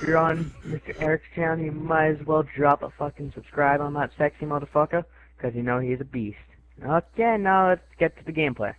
if you're on Mr. Eric's channel, you might as well drop a fucking subscribe on that sexy motherfucker, because you know he's a beast. Okay, now let's get to the gameplay.